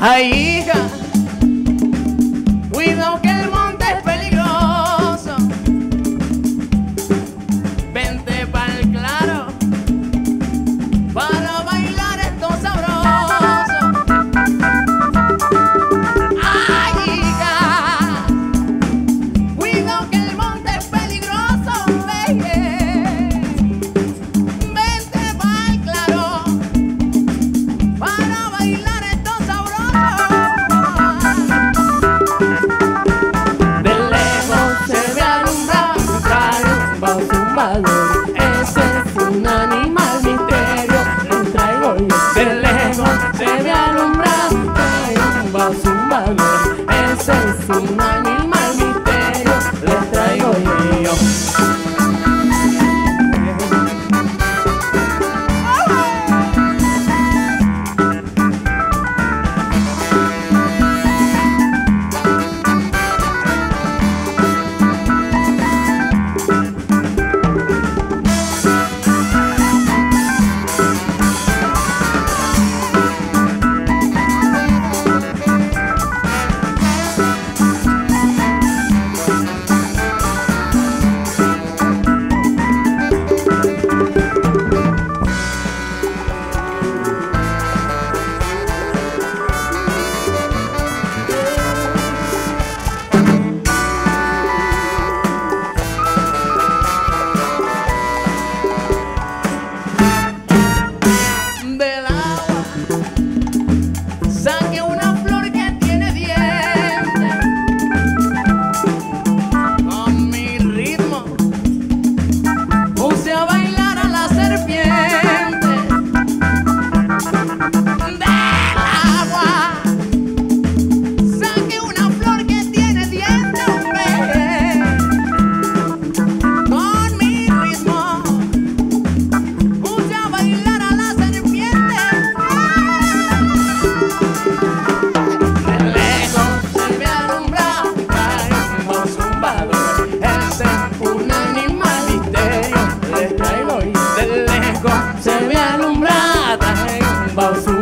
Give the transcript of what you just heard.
Aí, Aiga, we don't care. Ese es un animal misterio. El traigo y este lejos debe alumbrar. Trae un vaso. Ese es un animal alumbrada en un.